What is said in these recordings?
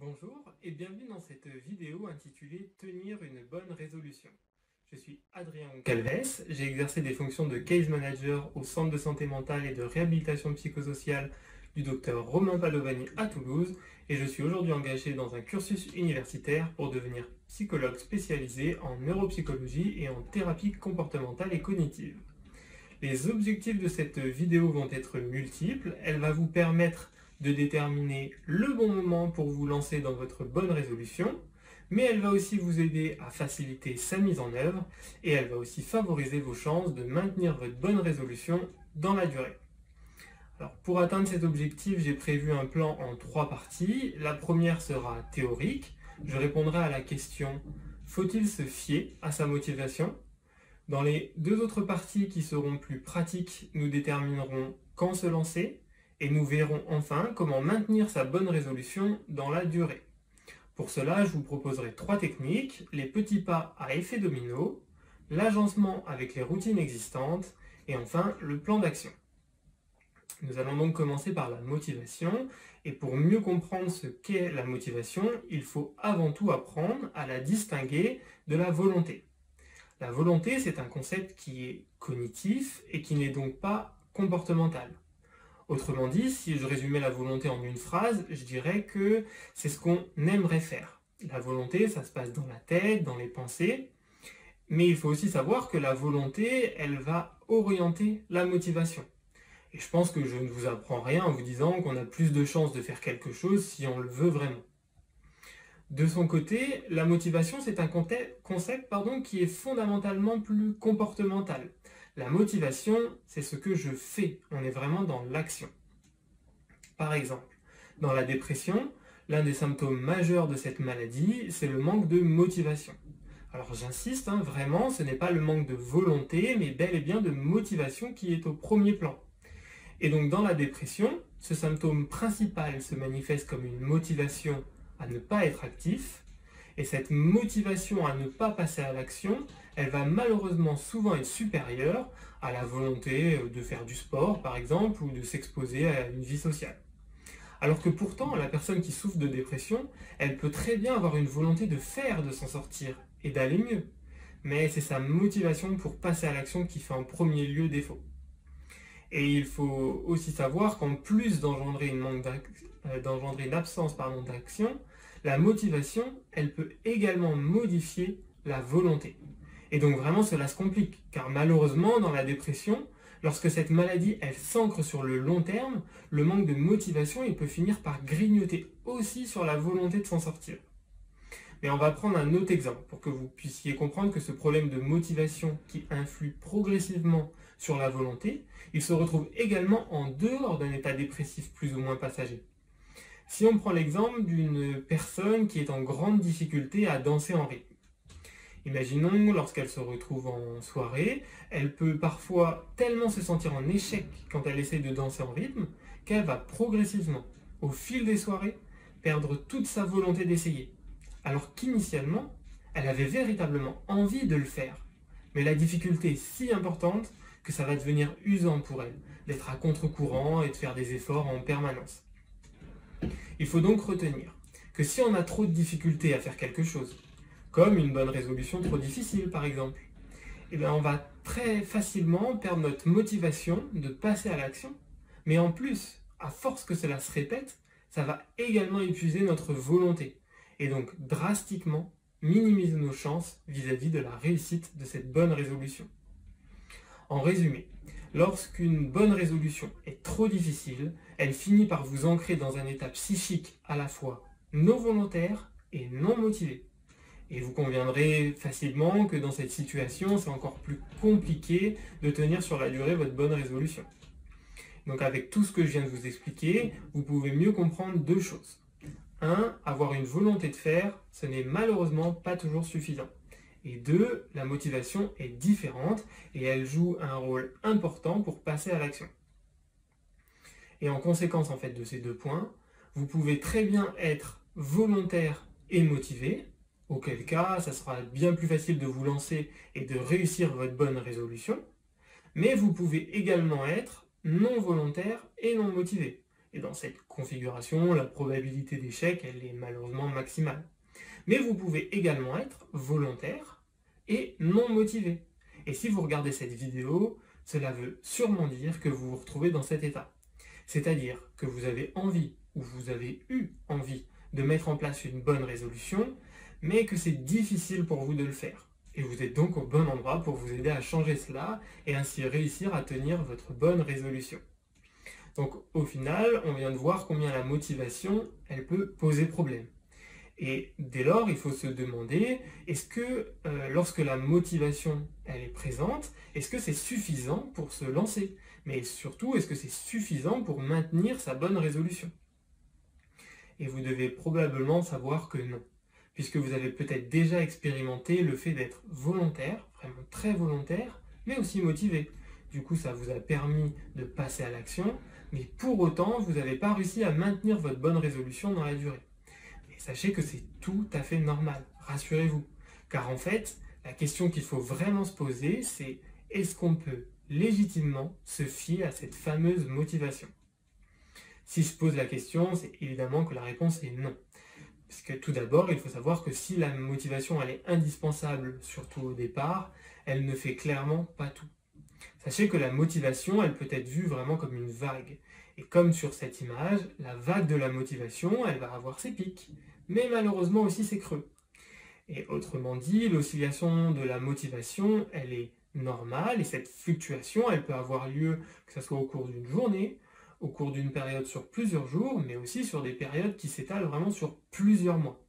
Bonjour et bienvenue dans cette vidéo intitulée Tenir une bonne résolution. Je suis Adrien Calves, j'ai exercé des fonctions de case manager au centre de santé mentale et de réhabilitation psychosociale du docteur Romain Padovani à Toulouse et je suis aujourd'hui engagé dans un cursus universitaire pour devenir psychologue spécialisé en neuropsychologie et en thérapie comportementale et cognitive. Les objectifs de cette vidéo vont être multiples, elle va vous permettre de déterminer le bon moment pour vous lancer dans votre bonne résolution, mais elle va aussi vous aider à faciliter sa mise en œuvre et elle va aussi favoriser vos chances de maintenir votre bonne résolution dans la durée. Pour atteindre cet objectif, j'ai prévu un plan en trois parties. La première sera théorique. Je répondrai à la question faut-il se fier à sa motivation? Dans les deux autres parties qui seront plus pratiques, nous déterminerons quand se lancer, et nous verrons enfin comment maintenir sa bonne résolution dans la durée. Pour cela, je vous proposerai trois techniques, les petits pas à effet domino, l'agencement avec les routines existantes et enfin le plan d'action. Nous allons donc commencer par la motivation et pour mieux comprendre ce qu'est la motivation, il faut avant tout apprendre à la distinguer de la volonté. La volonté, c'est un concept qui est cognitif et qui n'est donc pas comportemental. Autrement dit, si je résumais la volonté en une phrase, je dirais que c'est ce qu'on aimerait faire. La volonté, ça se passe dans la tête, dans les pensées, mais il faut aussi savoir que la volonté, elle va orienter la motivation. Et je pense que je ne vous apprends rien en vous disant qu'on a plus de chances de faire quelque chose si on le veut vraiment. De son côté, la motivation, c'est un concept qui est fondamentalement plus comportemental. La motivation, c'est ce que je fais. On est vraiment dans l'action. Par exemple, dans la dépression, l'un des symptômes majeurs de cette maladie, c'est le manque de motivation. Alors j'insiste, hein, vraiment, ce n'est pas le manque de volonté, mais bel et bien de motivation qui est au premier plan. Et donc dans la dépression, ce symptôme principal se manifeste comme une motivation à ne pas être actif, et cette motivation à ne pas passer à l'action, elle va malheureusement souvent être supérieure à la volonté euh, de faire du sport, par exemple, ou de s'exposer à une vie sociale. Alors que pourtant, la personne qui souffre de dépression, elle peut très bien avoir une volonté de faire, de s'en sortir, et d'aller mieux. Mais c'est sa motivation pour passer à l'action qui fait en premier lieu défaut. Et il faut aussi savoir qu'en plus d'engendrer une, euh, une, absence d'action, la motivation, elle peut également modifier la volonté. Et donc vraiment cela se complique, car malheureusement dans la dépression, lorsque cette maladie elle s'ancre sur le long terme, le manque de motivation il peut finir par grignoter aussi sur la volonté de s'en sortir. Mais on va prendre un autre exemple pour que vous puissiez comprendre que ce problème de motivation qui influe progressivement sur la volonté, il se retrouve également en dehors d'un état dépressif plus ou moins passager. Si on prend l'exemple d'une personne qui est en grande difficulté à danser en rythme, Imaginons, lorsqu'elle se retrouve en soirée, elle peut parfois tellement se sentir en échec quand elle essaie de danser en rythme, qu'elle va progressivement, au fil des soirées, perdre toute sa volonté d'essayer. Alors qu'initialement, elle avait véritablement envie de le faire. Mais la difficulté est si importante que ça va devenir usant pour elle, d'être à contre-courant et de faire des efforts en permanence. Il faut donc retenir que si on a trop de difficultés à faire quelque chose, comme une bonne résolution trop difficile par exemple, eh bien on va très facilement perdre notre motivation de passer à l'action, mais en plus, à force que cela se répète, ça va également épuiser notre volonté, et donc drastiquement minimiser nos chances vis-à-vis -vis de la réussite de cette bonne résolution. En résumé, lorsqu'une bonne résolution est trop difficile, elle finit par vous ancrer dans un état psychique à la fois non volontaire et non motivé. Et vous conviendrez facilement que dans cette situation, c'est encore plus compliqué de tenir sur la durée votre bonne résolution. Donc avec tout ce que je viens de vous expliquer, vous pouvez mieux comprendre deux choses. Un, avoir une volonté de faire, ce n'est malheureusement pas toujours suffisant. Et deux, la motivation est différente et elle joue un rôle important pour passer à l'action. Et en conséquence en fait de ces deux points, vous pouvez très bien être volontaire et motivé, auquel cas ça sera bien plus facile de vous lancer et de réussir votre bonne résolution, mais vous pouvez également être non volontaire et non motivé. Et dans cette configuration, la probabilité d'échec, elle est malheureusement maximale. Mais vous pouvez également être volontaire et non motivé. Et si vous regardez cette vidéo, cela veut sûrement dire que vous vous retrouvez dans cet état. C'est-à-dire que vous avez envie, ou vous avez eu envie, de mettre en place une bonne résolution, mais que c'est difficile pour vous de le faire. Et vous êtes donc au bon endroit pour vous aider à changer cela et ainsi réussir à tenir votre bonne résolution. Donc au final, on vient de voir combien la motivation, elle peut poser problème. Et dès lors, il faut se demander, est-ce que euh, lorsque la motivation, elle est présente, est-ce que c'est suffisant pour se lancer? Mais surtout, est-ce que c'est suffisant pour maintenir sa bonne résolution? Et vous devez probablement savoir que non, puisque vous avez peut-être déjà expérimenté le fait d'être volontaire, vraiment très volontaire, mais aussi motivé. Du coup, ça vous a permis de passer à l'action, mais pour autant, vous n'avez pas réussi à maintenir votre bonne résolution dans la durée sachez que c'est tout à fait normal, rassurez-vous. Car en fait, la question qu'il faut vraiment se poser, c'est est-ce qu'on peut légitimement se fier à cette fameuse motivation? Si je pose la question, c'est évidemment que la réponse est non. Parce tout d'abord, il faut savoir que si la motivation elle est indispensable, surtout au départ, elle ne fait clairement pas tout. Sachez que la motivation, elle peut être vue vraiment comme une vague. Et comme sur cette image, la vague de la motivation, elle va avoir ses pics mais malheureusement aussi ses creux. Et autrement dit, l'oscillation de la motivation, elle est normale, et cette fluctuation, elle peut avoir lieu que ce soit au cours d'une journée, au cours d'une période sur plusieurs jours, mais aussi sur des périodes qui s'étalent vraiment sur plusieurs mois.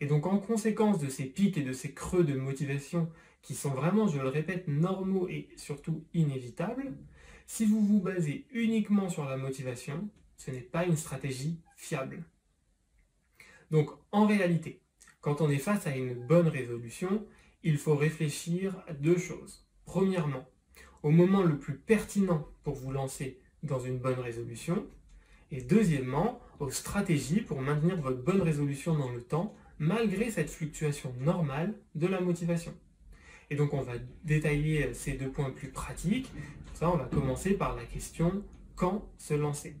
Et donc en conséquence de ces pics et de ces creux de motivation qui sont vraiment, je le répète, normaux et surtout inévitables, si vous vous basez uniquement sur la motivation, ce n'est pas une stratégie fiable. Donc en réalité, quand on est face à une bonne résolution, il faut réfléchir à deux choses. Premièrement, au moment le plus pertinent pour vous lancer dans une bonne résolution. Et deuxièmement, aux stratégies pour maintenir votre bonne résolution dans le temps, malgré cette fluctuation normale de la motivation. Et donc on va détailler ces deux points plus pratiques. Pour ça, on va commencer par la question quand se lancer?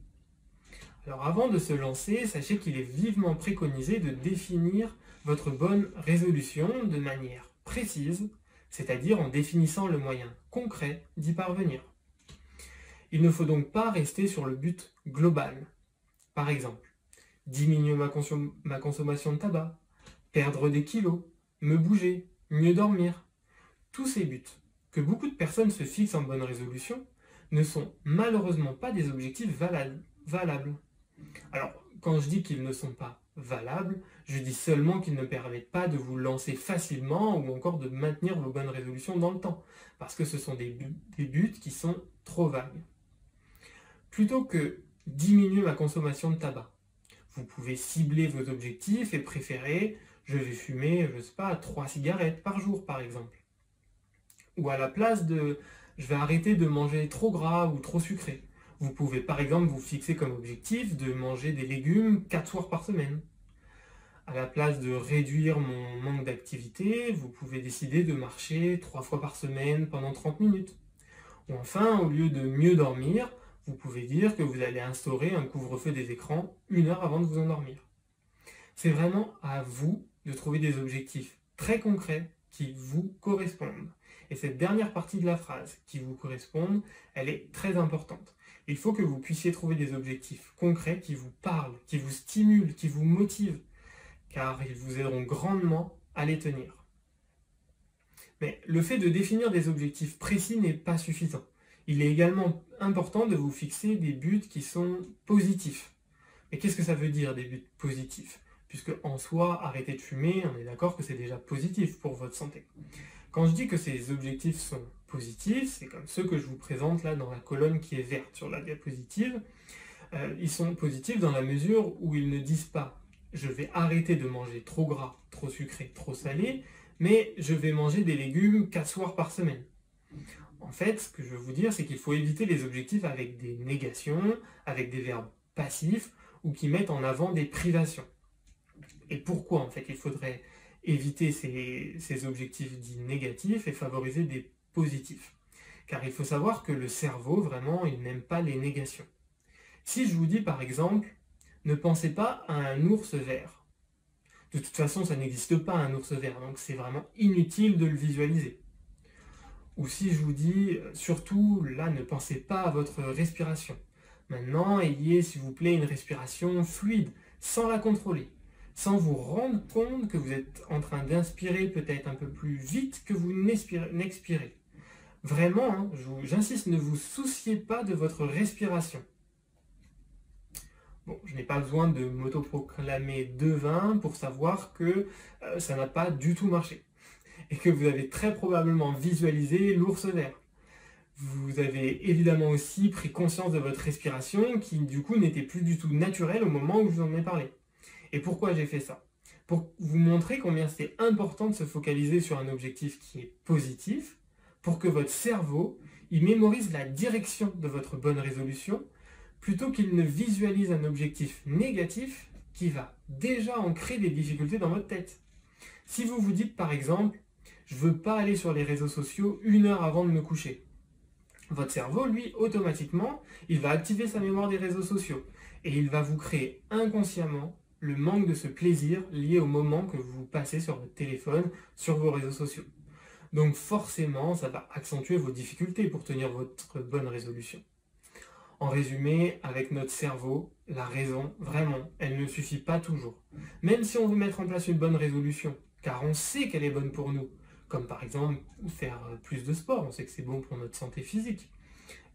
Alors avant de se lancer, sachez qu'il est vivement préconisé de définir votre bonne résolution de manière précise, c'est-à-dire en définissant le moyen concret d'y parvenir. Il ne faut donc pas rester sur le but global. Par exemple, diminuer ma, ma consommation de tabac, perdre des kilos, me bouger, mieux dormir. Tous ces buts que beaucoup de personnes se fixent en bonne résolution ne sont malheureusement pas des objectifs valables. Alors, quand je dis qu'ils ne sont pas valables, je dis seulement qu'ils ne permettent pas de vous lancer facilement ou encore de maintenir vos bonnes résolutions dans le temps, parce que ce sont des buts, qui sont trop vagues. Plutôt que diminuer ma consommation de tabac, vous pouvez cibler vos objectifs et préférer, je vais fumer, je sais pas, 3 cigarettes par jour par exemple. Ou à la place de, je vais arrêter de manger trop gras ou trop sucré. Vous pouvez par exemple vous fixer comme objectif de manger des légumes 4 soirs par semaine. À la place de réduire mon manque d'activité, vous pouvez décider de marcher 3 fois par semaine pendant 30 minutes. Ou enfin, au lieu de mieux dormir, vous pouvez dire que vous allez instaurer un couvre-feu des écrans une heure avant de vous endormir. C'est vraiment à vous de trouver des objectifs très concrets qui vous correspondent. Et cette dernière partie de la phrase, qui vous correspondent, elle est très importante il faut que vous puissiez trouver des objectifs concrets qui vous parlent, qui vous stimulent, qui vous motivent, car ils vous aideront grandement à les tenir. Mais le fait de définir des objectifs précis n'est pas suffisant. Il est également important de vous fixer des buts qui sont positifs. Mais qu'est-ce que ça veut dire des buts positifs? Puisque en soi, arrêter de fumer, on est d'accord que c'est déjà positif pour votre santé. Quand je dis que ces objectifs sont positifs, c'est comme ceux que je vous présente là dans la colonne qui est verte sur la diapositive. Euh, ils sont positifs dans la mesure où ils ne disent pas je vais arrêter de manger trop gras, trop sucré, trop salé, mais je vais manger des légumes 4 soirs par semaine. En fait, ce que je veux vous dire, c'est qu'il faut éviter les objectifs avec des négations, avec des verbes passifs, ou qui mettent en avant des privations. Et pourquoi en fait il faudrait éviter ces, objectifs dits négatifs et favoriser des positif. Car il faut savoir que le cerveau, vraiment, il n'aime pas les négations. Si je vous dis par exemple, ne pensez pas à un ours vert. De toute façon, ça n'existe pas un ours vert, donc c'est vraiment inutile de le visualiser. Ou si je vous dis, surtout, là, ne pensez pas à votre respiration. Maintenant, ayez, s'il vous plaît, une respiration fluide, sans la contrôler, sans vous rendre compte que vous êtes en train d'inspirer peut-être un peu plus vite que vous n'expirez. Vraiment, hein, j'insiste, ne vous souciez pas de votre respiration. Bon, je n'ai pas besoin de m'autoproclamer devin pour savoir que euh, ça n'a pas du tout marché. Et que vous avez très probablement visualisé l'ours vert. Vous avez évidemment aussi pris conscience de votre respiration qui du coup n'était plus du tout naturelle au moment où je vous en ai parlé. Et pourquoi j'ai fait ça? Pour vous montrer combien c'est important de se focaliser sur un objectif qui est positif, pour que votre cerveau il mémorise la direction de votre bonne résolution, plutôt qu'il ne visualise un objectif négatif qui va déjà ancrer des difficultés dans votre tête. Si vous vous dites par exemple, je ne veux pas aller sur les réseaux sociaux une heure avant de me coucher, votre cerveau, lui, automatiquement, il va activer sa mémoire des réseaux sociaux et il va vous créer inconsciemment le manque de ce plaisir lié au moment que vous passez sur votre téléphone, sur vos réseaux sociaux. Donc forcément, ça va accentuer vos difficultés pour tenir votre bonne résolution. En résumé, avec notre cerveau, la raison, vraiment, elle ne suffit pas toujours. Même si on veut mettre en place une bonne résolution, car on sait qu'elle est bonne pour nous, comme par exemple faire plus de sport, on sait que c'est bon pour notre santé physique,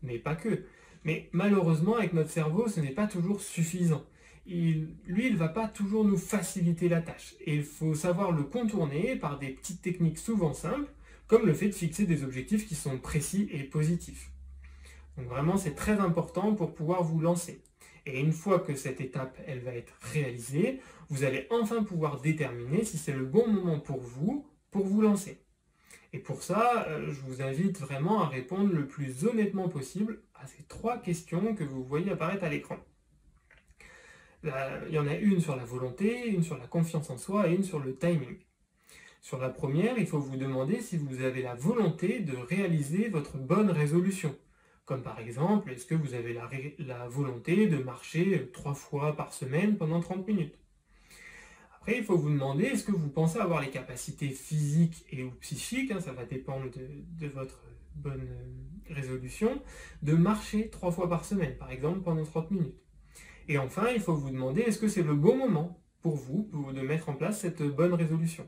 mais pas que. Mais malheureusement, avec notre cerveau, ce n'est pas toujours suffisant. lui, il ne va pas toujours nous faciliter la tâche. Et il faut savoir le contourner par des petites techniques souvent simples, comme le fait de fixer des objectifs qui sont précis et positifs. Donc vraiment, c'est très important pour pouvoir vous lancer. Et une fois que cette étape, elle va être réalisée, vous allez enfin pouvoir déterminer si c'est le bon moment pour vous pour vous lancer. Et pour ça, euh, je vous invite vraiment à répondre le plus honnêtement possible à ces trois questions que vous voyez apparaître à l'écran. Il y en a une sur la volonté, une sur la confiance en soi et une sur le timing. Sur la première, il faut vous demander si vous avez la volonté de réaliser votre bonne résolution. Comme par exemple, est-ce que vous avez la, la volonté de marcher trois fois par semaine pendant 30 minutes? Après, il faut vous demander, est-ce que vous pensez avoir les capacités physiques et ou psychiques, hein, ça va dépendre de, votre bonne euh, résolution, de marcher trois fois par semaine, par exemple pendant 30 minutes. Et enfin, il faut vous demander, est-ce que c'est le bon moment pour vous de mettre en place cette bonne résolution?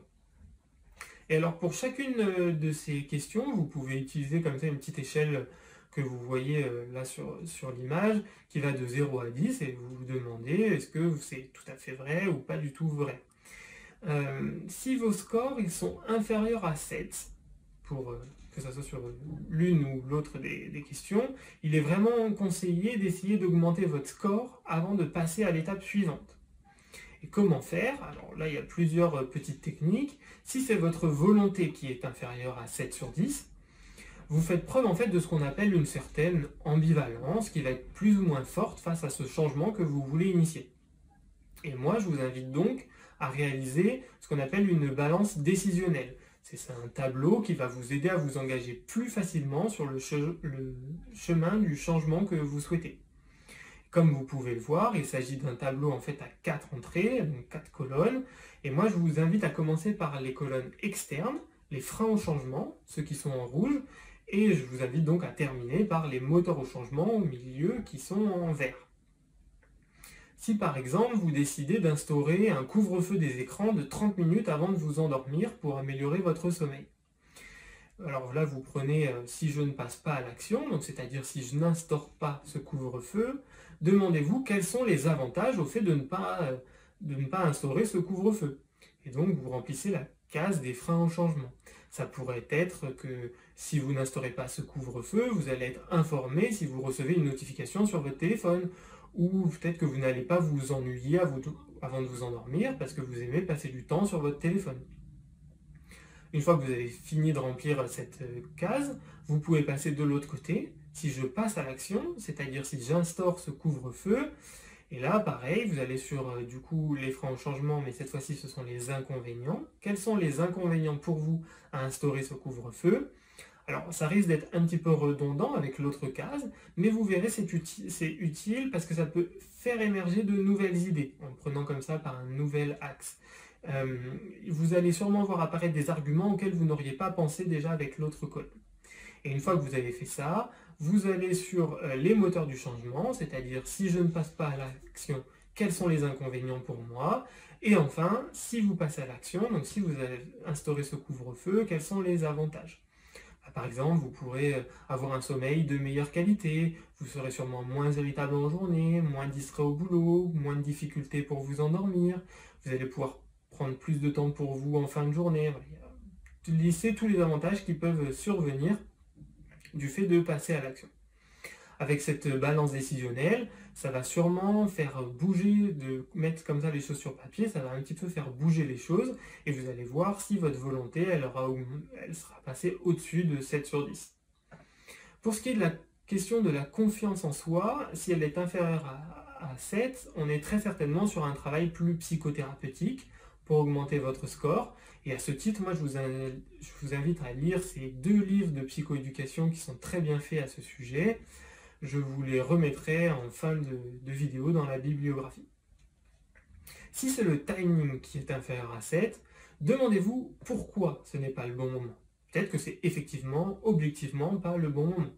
Et alors, pour chacune euh, de ces questions, vous pouvez utiliser comme ça une petite échelle que vous voyez euh, là sur, sur l'image, qui va de 0 à 10, et vous vous demandez est-ce que c'est tout à fait vrai ou pas du tout vrai? Euh, si vos scores ils sont inférieurs à 7, pour euh, que ce soit sur l'une ou l'autre des, des, questions, il est vraiment conseillé d'essayer d'augmenter votre score avant de passer à l'étape suivante. Et comment faire? Alors là, il y a plusieurs petites techniques. Si c'est votre volonté qui est inférieure à 7 sur 10, vous faites preuve en fait de ce qu'on appelle une certaine ambivalence qui va être plus ou moins forte face à ce changement que vous voulez initier. Et moi, je vous invite donc à réaliser ce qu'on appelle une balance décisionnelle. C'est un tableau qui va vous aider à vous engager plus facilement sur le, chemin du changement que vous souhaitez. Comme vous pouvez le voir, il s'agit d'un tableau en fait à quatre entrées, donc quatre colonnes. Et moi, je vous invite à commencer par les colonnes externes, les freins au changement, ceux qui sont en rouge, et je vous invite donc à terminer par les moteurs au changement au milieu qui sont en vert. Si par exemple vous décidez d'instaurer un couvre-feu des écrans de 30 minutes avant de vous endormir pour améliorer votre sommeil. Alors là vous prenez euh, si je ne passe pas à l'action, donc c'est-à-dire si je n'instaure pas ce couvre-feu, demandez-vous quels sont les avantages au fait de ne pas, euh, de ne pas instaurer ce couvre-feu. Et donc vous remplissez la case des freins au changement. Ça pourrait être que si vous n'instaurez pas ce couvre-feu, vous allez être informé si vous recevez une notification sur votre téléphone. Ou peut-être que vous n'allez pas vous ennuyer avant de vous endormir parce que vous aimez passer du temps sur votre téléphone. Une fois que vous avez fini de remplir cette euh, case, vous pouvez passer de l'autre côté. Si je passe à l'action, c'est-à-dire si j'instaure ce couvre-feu, et là, pareil, vous allez sur euh, du coup les au changement, mais cette fois-ci ce sont les inconvénients. Quels sont les inconvénients pour vous à instaurer ce couvre-feu? Alors ça risque d'être un petit peu redondant avec l'autre case, mais vous verrez c'est utile, parce que ça peut faire émerger de nouvelles idées, en prenant comme ça par un nouvel axe. Euh, vous allez sûrement voir apparaître des arguments auxquels vous n'auriez pas pensé déjà avec l'autre code. Et une fois que vous avez fait ça, vous allez sur euh, les moteurs du changement, c'est-à-dire si je ne passe pas à l'action, quels sont les inconvénients pour moi? Et enfin, si vous passez à l'action, donc si vous avez instauré ce couvre-feu, quels sont les avantages? Bah, par exemple, vous pourrez euh, avoir un sommeil de meilleure qualité, vous serez sûrement moins irritable en journée, moins distrait au boulot, moins de difficultés pour vous endormir, vous allez pouvoir prendre plus de temps pour vous en fin de journée. Lissez tous les avantages qui peuvent survenir du fait de passer à l'action. Avec cette balance décisionnelle, ça va sûrement faire bouger, de mettre comme ça les choses sur papier, ça va un petit peu faire bouger les choses, et vous allez voir si votre volonté, elle, aura, elle sera passée au-dessus de 7 sur 10. Pour ce qui est de la question de la confiance en soi, si elle est inférieure à, à 7, on est très certainement sur un travail plus psychothérapeutique pour augmenter votre score. Et à ce titre, moi, je vous, invite à lire ces deux livres de psychoéducation qui sont très bien faits à ce sujet. Je vous les remettrai en fin de, vidéo dans la bibliographie. Si c'est le timing qui est inférieur à 7, demandez-vous pourquoi ce n'est pas le bon moment. Peut-être que c'est effectivement, objectivement, pas le bon moment.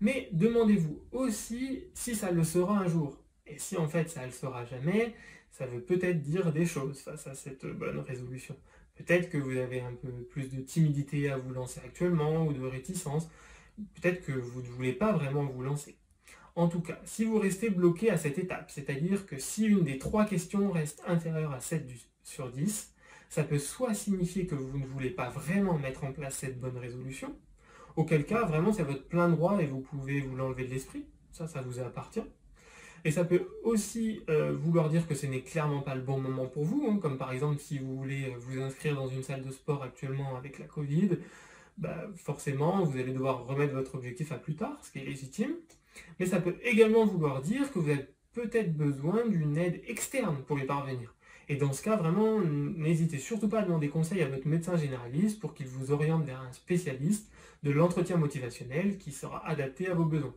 Mais demandez-vous aussi si ça le sera un jour. Et si en fait ça ne le sera jamais, ça veut peut-être dire des choses face à cette bonne résolution. Peut-être que vous avez un peu plus de timidité à vous lancer actuellement ou de réticence. Peut-être que vous ne voulez pas vraiment vous lancer. En tout cas, si vous restez bloqué à cette étape, c'est-à-dire que si une des trois questions reste inférieure à 7 sur 10, ça peut soit signifier que vous ne voulez pas vraiment mettre en place cette bonne résolution, auquel cas, vraiment, c'est votre plein droit et vous pouvez vous l'enlever de l'esprit. Ça, ça vous appartient. Et ça peut aussi euh, vouloir dire que ce n'est clairement pas le bon moment pour vous, hein, comme par exemple si vous voulez euh, vous inscrire dans une salle de sport actuellement avec la Covid, bah, forcément vous allez devoir remettre votre objectif à plus tard, ce qui est légitime. Mais ça peut également vouloir dire que vous avez peut-être besoin d'une aide externe pour y parvenir. Et dans ce cas, vraiment, n'hésitez surtout pas à demander conseil à votre médecin généraliste pour qu'il vous oriente vers un spécialiste de l'entretien motivationnel qui sera adapté à vos besoins.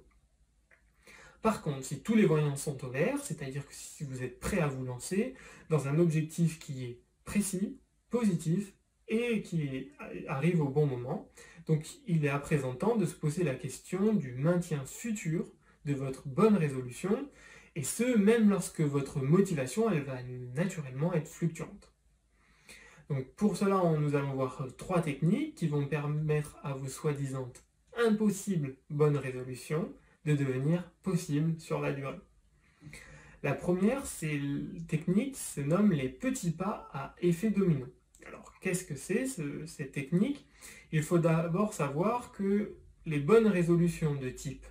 Par contre, si tous les voyants sont au vert, c'est-à-dire que si vous êtes prêt à vous lancer dans un objectif qui est précis, positif et qui arrive au bon moment, donc il est à présent temps de se poser la question du maintien futur de votre bonne résolution, et ce, même lorsque votre motivation, elle va naturellement être fluctuante. Donc pour cela, nous allons voir trois techniques qui vont permettre à vos soi-disant impossibles bonnes résolutions de devenir possible sur la durée. La première c'est technique se nomme les petits pas à effet domino. Alors qu'est-ce que c'est cette technique? Il faut d'abord savoir que les bonnes résolutions de type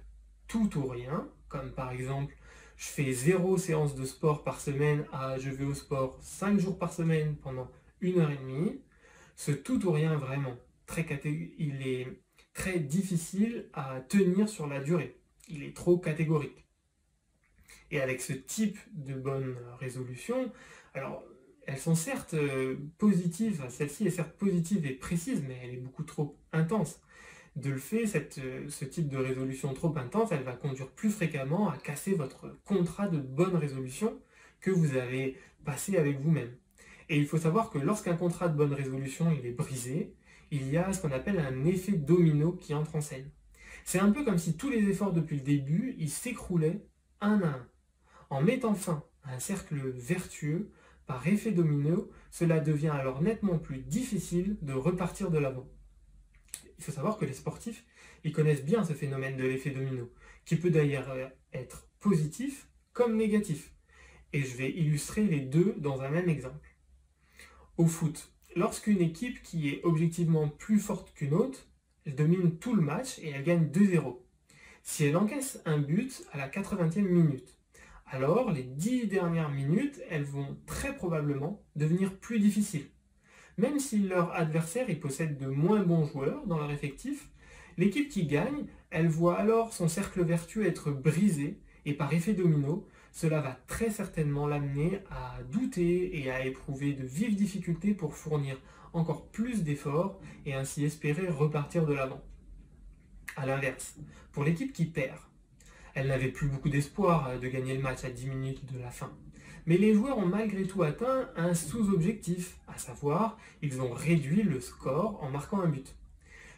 tout ou rien, comme par exemple je fais zéro séance de sport par semaine à je vais au sport 5 jours par semaine pendant une heure et demie, ce tout ou rien vraiment, très il est très difficile à tenir sur la durée il est trop catégorique. Et avec ce type de bonne résolution, alors elles sont certes euh, positives, celle-ci est certes positive et précise, mais elle est beaucoup trop intense. De le fait, euh, ce type de résolution trop intense, elle va conduire plus fréquemment à casser votre contrat de bonne résolution que vous avez passé avec vous-même. Et il faut savoir que lorsqu'un contrat de bonne résolution est brisé, il y a ce qu'on appelle un effet domino qui entre en scène. C'est un peu comme si tous les efforts depuis le début, ils s'écroulaient un à un. En mettant fin à un cercle vertueux, par effet domino, cela devient alors nettement plus difficile de repartir de l'avant. Il faut savoir que les sportifs, ils connaissent bien ce phénomène de l'effet domino, qui peut d'ailleurs être positif comme négatif. Et je vais illustrer les deux dans un même exemple. Au foot, lorsqu'une équipe qui est objectivement plus forte qu'une autre elle domine tout le match et elle gagne 2-0. Si elle encaisse un but à la 80e minute, alors les 10 dernières minutes, elles vont très probablement devenir plus difficiles. Même si leur adversaire y possède de moins bons joueurs dans leur effectif, l'équipe qui gagne, elle voit alors son cercle vertueux être brisé et par effet domino, cela va très certainement l'amener à douter et à éprouver de vives difficultés pour fournir encore plus d'efforts et ainsi espérer repartir de l'avant. A l'inverse, pour l'équipe qui perd, elle n'avait plus beaucoup d'espoir euh, de gagner le match à 10 minutes de la fin. Mais les joueurs ont malgré tout atteint un sous-objectif, à savoir, ils ont réduit le score en marquant un but.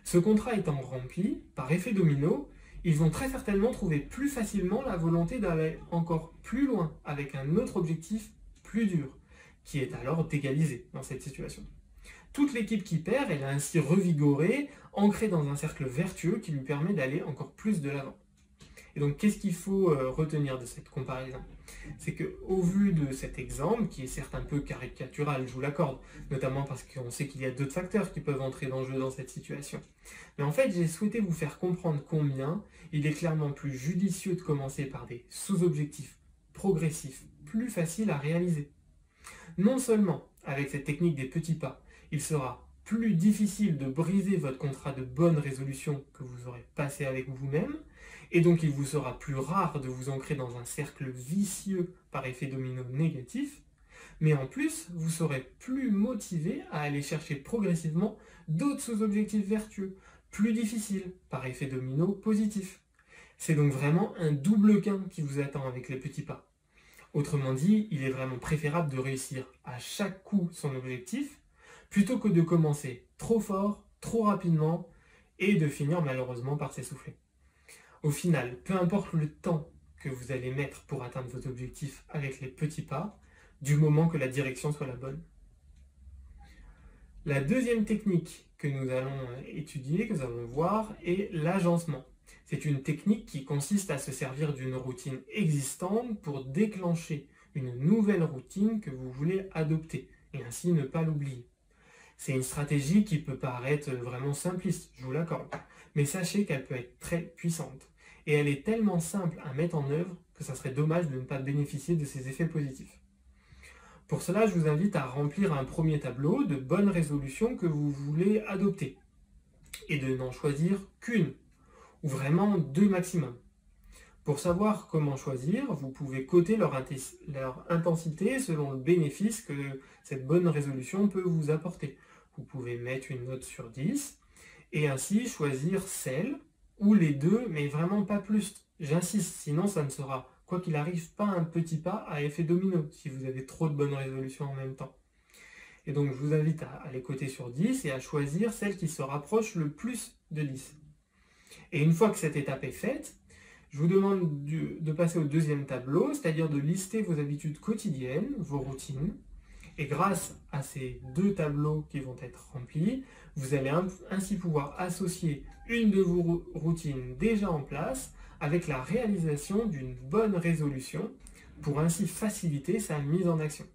Ce contrat étant rempli, par effet domino, ils vont très certainement trouver plus facilement la volonté d'aller encore plus loin avec un autre objectif plus dur, qui est alors d'égaliser dans cette situation. Toute l'équipe qui perd, elle a ainsi revigoré, ancrée dans un cercle vertueux qui lui permet d'aller encore plus de l'avant. Et donc, qu'est-ce qu'il faut euh, retenir de cette comparaison? C'est qu'au vu de cet exemple, qui est certes un peu caricatural, je vous l'accorde, notamment parce qu'on sait qu'il y a d'autres facteurs qui peuvent entrer dans le jeu dans cette situation. Mais en fait, j'ai souhaité vous faire comprendre combien il est clairement plus judicieux de commencer par des sous-objectifs progressifs, plus faciles à réaliser. Non seulement, avec cette technique des petits pas, il sera plus difficile de briser votre contrat de bonne résolution que vous aurez passé avec vous-même, et donc il vous sera plus rare de vous ancrer dans un cercle vicieux par effet domino négatif, mais en plus, vous serez plus motivé à aller chercher progressivement d'autres sous-objectifs vertueux, plus difficiles, par effet domino positif. C'est donc vraiment un double gain qui vous attend avec les petits pas. Autrement dit, il est vraiment préférable de réussir à chaque coup son objectif, plutôt que de commencer trop fort, trop rapidement, et de finir malheureusement par s'essouffler. Au final, peu importe le temps que vous allez mettre pour atteindre vos objectifs avec les petits pas, du moment que la direction soit la bonne. La deuxième technique que nous allons étudier, que nous allons voir, est l'agencement. C'est une technique qui consiste à se servir d'une routine existante pour déclencher une nouvelle routine que vous voulez adopter et ainsi ne pas l'oublier. C'est une stratégie qui peut paraître vraiment simpliste, je vous l'accorde, mais sachez qu'elle peut être très puissante. Et elle est tellement simple à mettre en œuvre que ça serait dommage de ne pas bénéficier de ses effets positifs. Pour cela, je vous invite à remplir un premier tableau de bonnes résolutions que vous voulez adopter et de n'en choisir qu'une, ou vraiment deux maximum. Pour savoir comment choisir, vous pouvez coter leur, intensité selon le bénéfice que cette bonne résolution peut vous apporter. Vous pouvez mettre une note sur 10 et ainsi choisir celle ou les deux, mais vraiment pas plus. J'insiste, sinon ça ne sera, quoi qu'il arrive, pas un petit pas à effet domino si vous avez trop de bonnes résolutions en même temps. Et donc je vous invite à, les coter sur 10 et à choisir celle qui se rapproche le plus de 10. Et une fois que cette étape est faite, je vous demande de passer au deuxième tableau, c'est-à-dire de lister vos habitudes quotidiennes, vos routines. Et grâce à ces deux tableaux qui vont être remplis, vous allez ainsi pouvoir associer une de vos routines déjà en place avec la réalisation d'une bonne résolution pour ainsi faciliter sa mise en action.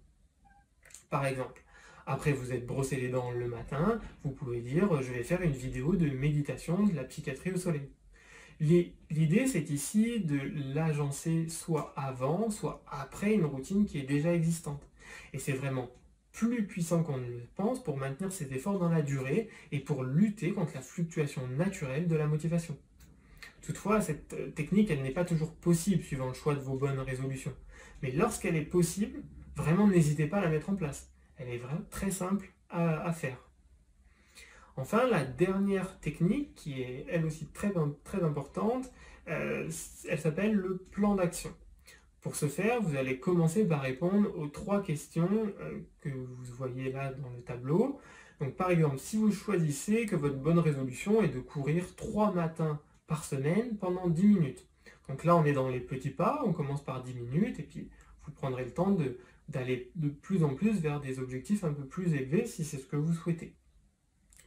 Par exemple, après vous êtes brossé les dents le matin, vous pouvez dire je vais faire une vidéo de méditation de la psychiatrie au soleil. L'idée, c'est ici de l'agencer soit avant, soit après une routine qui est déjà existante. Et c'est vraiment plus puissant qu'on ne le pense pour maintenir ses efforts dans la durée et pour lutter contre la fluctuation naturelle de la motivation. Toutefois, cette euh, technique, elle n'est pas toujours possible suivant le choix de vos bonnes résolutions. Mais lorsqu'elle est possible, vraiment n'hésitez pas à la mettre en place. Elle est vraiment très simple à faire. Enfin, la dernière technique, qui est elle aussi très, importante, euh, elle s'appelle le plan d'action. Pour ce faire, vous allez commencer par répondre aux trois questions euh, que vous voyez là dans le tableau. Donc par exemple, si vous choisissez que votre bonne résolution est de courir trois matins par semaine pendant 10 minutes. Donc là, on est dans les petits pas, on commence par 10 minutes et puis vous prendrez le temps d'aller de plus en plus vers des objectifs un peu plus élevés si c'est ce que vous souhaitez.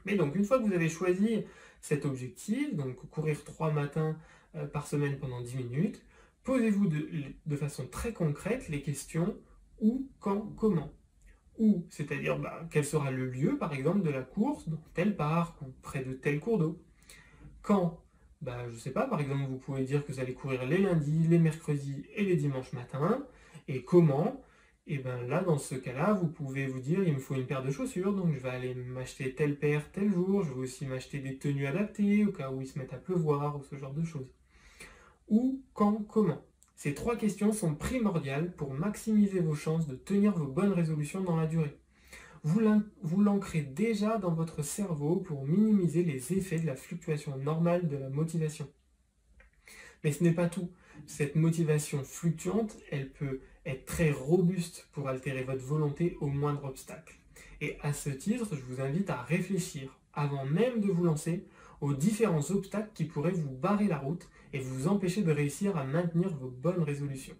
Mais donc, une fois que vous avez choisi cet objectif, donc courir trois matins euh, par semaine pendant 10 minutes, posez-vous de, façon très concrète les questions où, quand, comment. Où, c'est-à-dire bah, quel sera le lieu, par exemple, de la course dans tel parc ou près de tel cours d'eau. Quand bah, Je ne sais pas, par exemple, vous pouvez dire que vous allez courir les lundis, les mercredis et les dimanches matins. Et comment? Et bien là, dans ce cas-là, vous pouvez vous dire, il me faut une paire de chaussures, donc je vais aller m'acheter telle paire tel jour, je vais aussi m'acheter des tenues adaptées au cas où il se met à pleuvoir ou ce genre de choses. Où, quand, comment Ces trois questions sont primordiales pour maximiser vos chances de tenir vos bonnes résolutions dans la durée. vous l'ancrez déjà dans votre cerveau pour minimiser les effets de la fluctuation normale de la motivation. Mais ce n'est pas tout. Cette motivation fluctuante, elle peut être très robuste pour altérer votre volonté au moindre obstacle. Et à ce titre, je vous invite à réfléchir, avant même de vous lancer, aux différents obstacles qui pourraient vous barrer la route et vous empêcher de réussir à maintenir vos bonnes résolutions.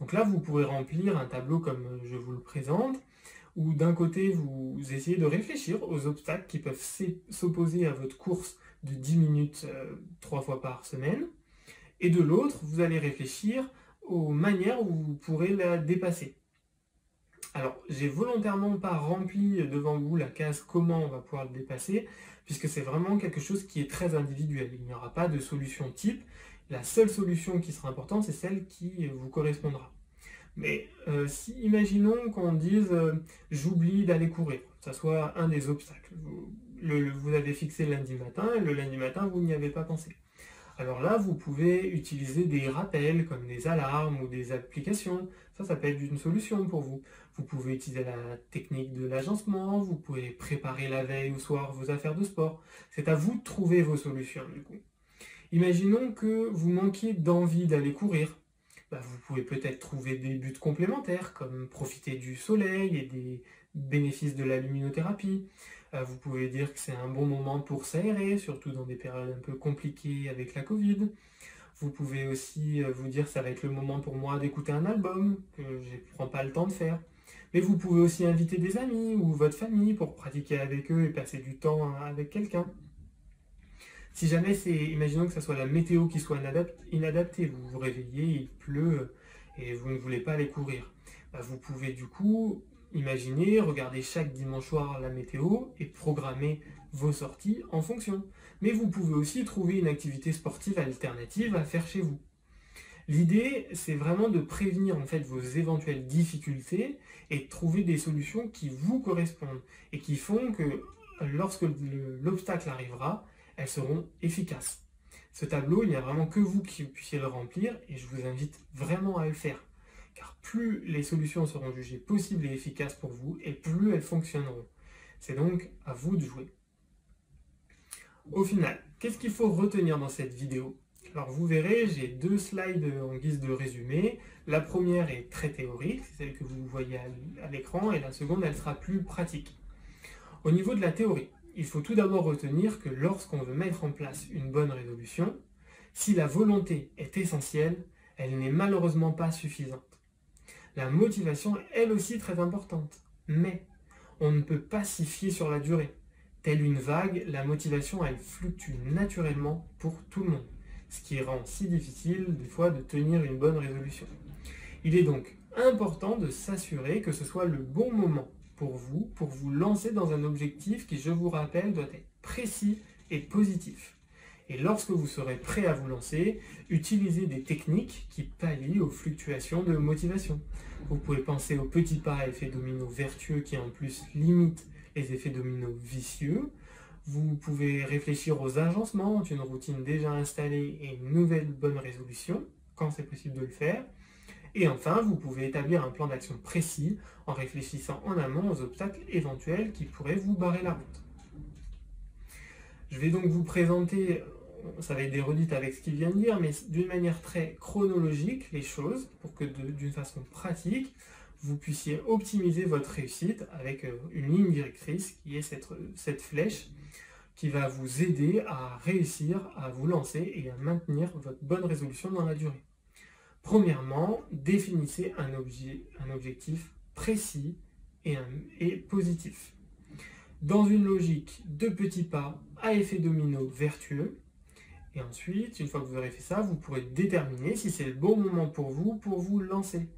Donc là, vous pourrez remplir un tableau comme je vous le présente, où d'un côté, vous essayez de réfléchir aux obstacles qui peuvent s'opposer à votre course de 10 minutes euh, trois fois par semaine, et de l'autre, vous allez réfléchir aux manières où vous pourrez la dépasser. Alors, j'ai volontairement pas rempli devant vous la case comment on va pouvoir le dépasser, puisque c'est vraiment quelque chose qui est très individuel. Il n'y aura pas de solution type. La seule solution qui sera importante, c'est celle qui vous correspondra. Mais euh, si, imaginons qu'on dise euh, j'oublie d'aller courir, ça soit un des obstacles. Vous, vous avez fixé lundi matin, et le lundi matin, vous n'y avez pas pensé. Alors là, vous pouvez utiliser des rappels comme des alarmes ou des applications. Ça, ça peut être une solution pour vous. Vous pouvez utiliser la technique de l'agencement, vous pouvez préparer la veille ou soir vos affaires de sport. C'est à vous de trouver vos solutions du coup. Imaginons que vous manquiez d'envie d'aller courir. Bah, vous pouvez peut-être trouver des buts complémentaires comme profiter du soleil et des bénéfices de la luminothérapie. Euh, vous pouvez dire que c'est un bon moment pour s'aérer, surtout dans des périodes un peu compliquées avec la Covid. Vous pouvez aussi euh, vous dire que ça va être le moment pour moi d'écouter un album que je ne prends pas le temps de faire. Mais vous pouvez aussi inviter des amis ou votre famille pour pratiquer avec eux et passer du temps avec quelqu'un. Si jamais c'est, imaginons que ce soit la météo qui soit inadaptée, vous vous réveillez, il pleut et vous ne voulez pas aller courir. Bah, vous pouvez du coup Imaginez, regardez chaque dimanche soir la météo et programmer vos sorties en fonction. Mais vous pouvez aussi trouver une activité sportive alternative à faire chez vous. L'idée, c'est vraiment de prévenir en fait vos éventuelles difficultés et de trouver des solutions qui vous correspondent et qui font que lorsque l'obstacle arrivera, elles seront efficaces. Ce tableau, il n'y a vraiment que vous qui puissiez le remplir et je vous invite vraiment à le faire car plus les solutions seront jugées possibles et efficaces pour vous, et plus elles fonctionneront. C'est donc à vous de jouer. Au final, qu'est-ce qu'il faut retenir dans cette vidéo? Alors vous verrez, j'ai deux slides en guise de résumé. La première est très théorique, c'est celle que vous voyez à l'écran, et la seconde, elle sera plus pratique. Au niveau de la théorie, il faut tout d'abord retenir que lorsqu'on veut mettre en place une bonne résolution, si la volonté est essentielle, elle n'est malheureusement pas suffisante. La motivation est elle aussi très importante. Mais on ne peut pas s'y fier sur la durée. Telle une vague, la motivation elle fluctue naturellement pour tout le monde, ce qui rend si difficile des fois de tenir une bonne résolution. Il est donc important de s'assurer que ce soit le bon moment pour vous, pour vous lancer dans un objectif qui, je vous rappelle, doit être précis et positif. Et lorsque vous serez prêt à vous lancer, utilisez des techniques qui pallient aux fluctuations de motivation. Vous pouvez penser aux petits pas à effet domino vertueux qui en plus limitent les effets domino vicieux. Vous pouvez réfléchir aux agencements entre une routine déjà installée et une nouvelle bonne résolution, quand c'est possible de le faire. Et enfin, vous pouvez établir un plan d'action précis en réfléchissant en amont aux obstacles éventuels qui pourraient vous barrer la route. Je vais donc vous présenter ça va être des redites avec ce qu'il vient de dire, mais d'une manière très chronologique les choses, pour que d'une façon pratique, vous puissiez optimiser votre réussite avec euh, une ligne directrice qui est cette, cette flèche qui va vous aider à réussir à vous lancer et à maintenir votre bonne résolution dans la durée. Premièrement, définissez un, objet, un objectif précis et, et positif. Dans une logique de petits pas à effet domino vertueux, et ensuite, une fois que vous aurez fait ça, vous pourrez déterminer si c'est le bon moment pour vous pour vous lancer.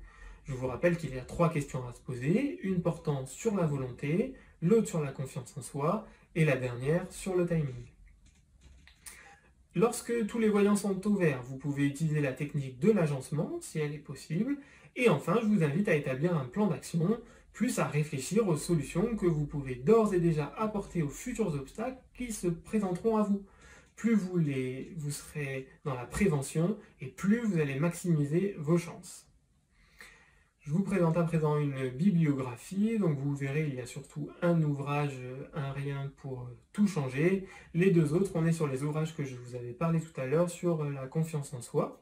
Je vous rappelle qu'il y a trois questions à se poser, une portant sur la volonté, l'autre sur la confiance en soi, et la dernière sur le timing. Lorsque tous les voyants sont au vert, vous pouvez utiliser la technique de l'agencement, si elle est possible, et enfin, je vous invite à établir un plan d'action, plus à réfléchir aux solutions que vous pouvez d'ores et déjà apporter aux futurs obstacles qui se présenteront à vous plus vous serez dans la prévention et plus vous allez maximiser vos chances. Je vous présente à présent une bibliographie, donc vous verrez il y a surtout un ouvrage, un rien pour tout changer. Les deux autres, on est sur les ouvrages que je vous avais parlé tout à l'heure sur la confiance en soi.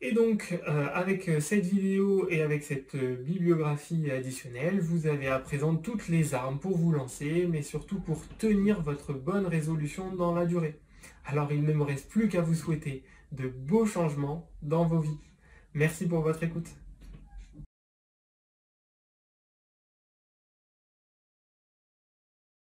Et donc, euh, avec cette vidéo et avec cette bibliographie additionnelle, vous avez à présent toutes les armes pour vous lancer, mais surtout pour tenir votre bonne résolution dans la durée. Alors, il ne me reste plus qu'à vous souhaiter de beaux changements dans vos vies. Merci pour votre écoute.